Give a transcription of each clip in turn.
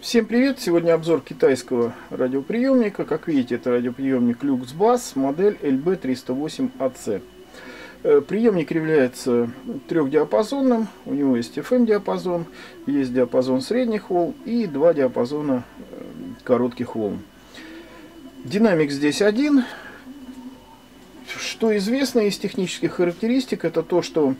Всем привет! Сегодня обзор китайского радиоприемника. Как видите, это радиоприемник Lux Bass, модель LB308AC. Э, приемник является трехдиапазонным, у него есть FM диапазон, есть диапазон средних волн и два диапазона э, коротких волн. Динамик здесь один. Что известно из технических характеристик, это то, что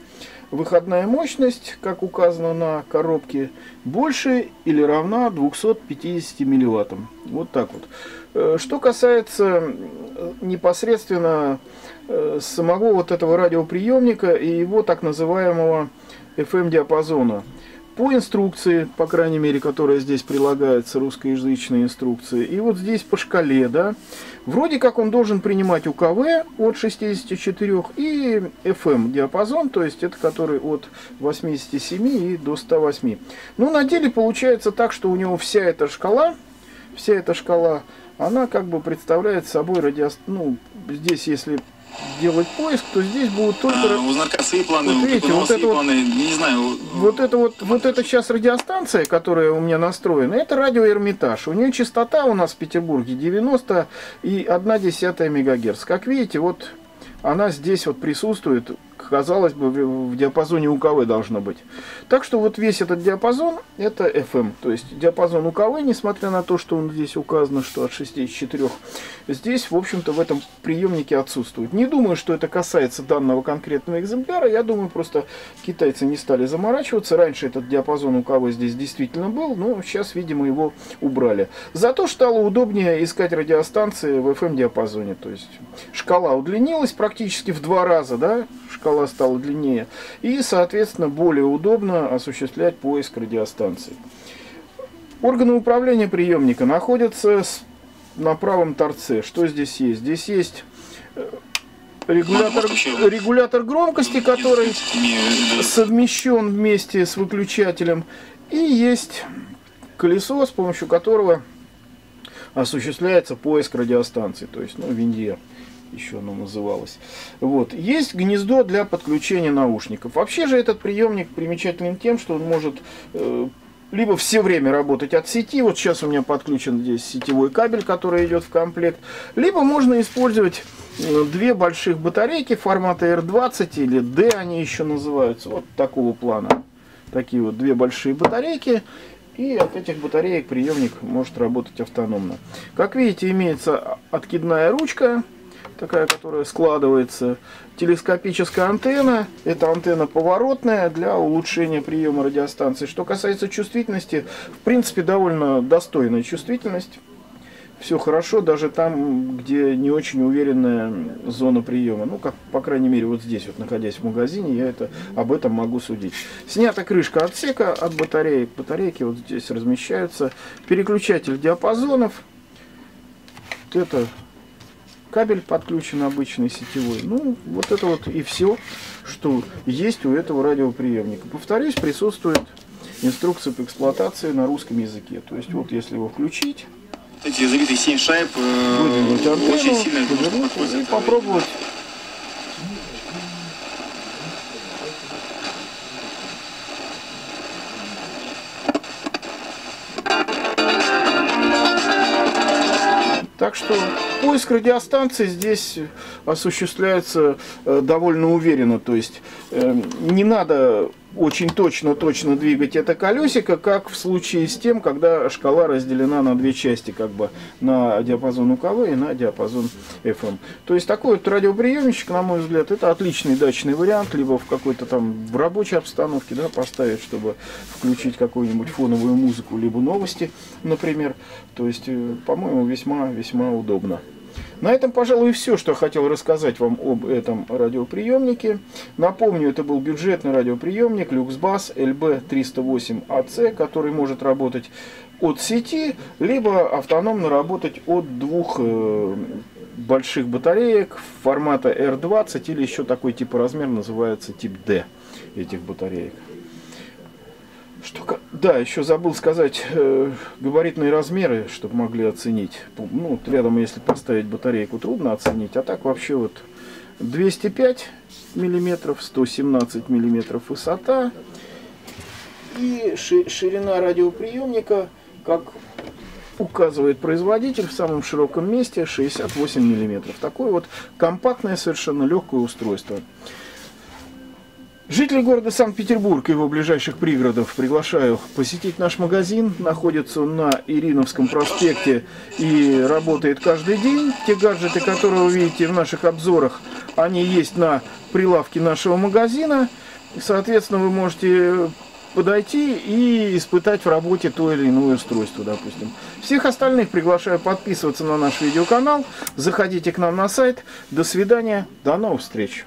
выходная мощность, как указано на коробке, больше или равна 250 милливаттам. Вот так вот. Э, что касается непосредственно э, самого вот этого радиоприемника и его так называемого FM-диапазона. По инструкции, по крайней мере, которая здесь прилагается, русскоязычная инструкция, и вот здесь по шкале, да, Вроде как он должен принимать УКВ от 64 и FM диапазон, то есть это который от 87 и до 108. Но на деле получается так, что у него вся эта шкала, вся эта шкала, она как бы представляет собой радио... Ну, здесь если делать поиск, то здесь будут только... А, у свои планы, вот видите, вот это вот, планы, не знаю. Вот это вот, вот это сейчас радиостанция, которая у меня настроена, это радио Эрмитаж. У нее частота у нас в Петербурге 90 и 1 десятая мегагерц. Как видите, вот она здесь вот присутствует казалось бы, в диапазоне УКВ должно быть. Так что вот весь этот диапазон это FM. То есть диапазон УКВ, несмотря на то, что он здесь указано, что от 64, здесь, в общем-то, в этом приемнике отсутствует. Не думаю, что это касается данного конкретного экземпляра. Я думаю, просто китайцы не стали заморачиваться. Раньше этот диапазон УКВ здесь действительно был, но сейчас, видимо, его убрали. Зато стало удобнее искать радиостанции в FM-диапазоне. То есть шкала удлинилась практически в два раза, да, шкала стала длиннее. И, соответственно, более удобно осуществлять поиск радиостанций. Органы управления приемника находятся на правом торце. Что здесь есть? Здесь есть э, регулятор, регулятор громкости, который совмещен вместе с выключателем. И есть колесо, с помощью которого осуществляется поиск радиостанций, то есть ну, виньер еще оно называлось. Вот. Есть гнездо для подключения наушников. Вообще же этот приемник примечателен тем, что он может э, либо все время работать от сети, вот сейчас у меня подключен здесь сетевой кабель, который идет в комплект, либо можно использовать э, две больших батарейки формата R20 или D они еще называются, вот такого плана. Такие вот две большие батарейки, и от этих батареек приемник может работать автономно. Как видите, имеется откидная ручка, такая, которая складывается. Телескопическая антенна, это антенна поворотная для улучшения приема радиостанции. Что касается чувствительности, в принципе, довольно достойная чувствительность. Все хорошо, даже там, где не очень уверенная зона приема. Ну, как, по крайней мере, вот здесь, вот находясь в магазине, я это, об этом могу судить. Снята крышка отсека от батареек. Батарейки вот здесь размещаются. Переключатель диапазонов. Вот это кабель подключен обычный сетевой. Ну, вот это вот и все, что есть у этого радиоприемника. Повторюсь, присутствует инструкция по эксплуатации на русском языке. То есть вот если его включить, эти языковые 7 шайб э, очень сильно и попробовать Так что поиск радиостанции здесь осуществляется э, довольно уверенно. То есть э, не надо очень точно-точно двигать это колесико, как в случае с тем, когда шкала разделена на две части, как бы на диапазон УКВ и на диапазон FM. То есть такой вот радиоприемничек, на мой взгляд, это отличный дачный вариант, либо в какой-то там в рабочей обстановке да, поставить, чтобы включить какую-нибудь фоновую музыку, либо новости, например. То есть, э, по-моему, весьма-весьма удобно. На этом, пожалуй, все, что я хотел рассказать вам об этом радиоприемнике. Напомню, это был бюджетный радиоприемник LuxBass LB308AC, который может работать от сети, либо автономно работать от двух э, больших батареек формата R20 или еще такой тип размер называется тип D этих батареек. Что, да, еще забыл сказать э, габаритные размеры, чтобы могли оценить. Ну, рядом, если поставить батарейку, трудно оценить. А так вообще вот 205 миллиметров, 117 миллиметров высота. И ширина радиоприемника как указывает производитель, в самом широком месте 68 миллиметров. Такое вот компактное, совершенно легкое устройство. Жители города Санкт-Петербург и его ближайших пригородов приглашаю посетить наш магазин. Находится на Ириновском проспекте и работает каждый день. Те гаджеты, которые вы видите в наших обзорах, они есть на прилавке нашего магазина. Соответственно, вы можете подойти и испытать в работе то или иное устройство, допустим. Всех остальных приглашаю подписываться на наш видеоканал. Заходите к нам на сайт. До свидания. До новых встреч.